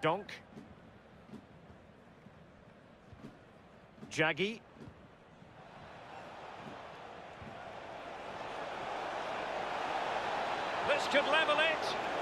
Donk. Jaggy. This could level it.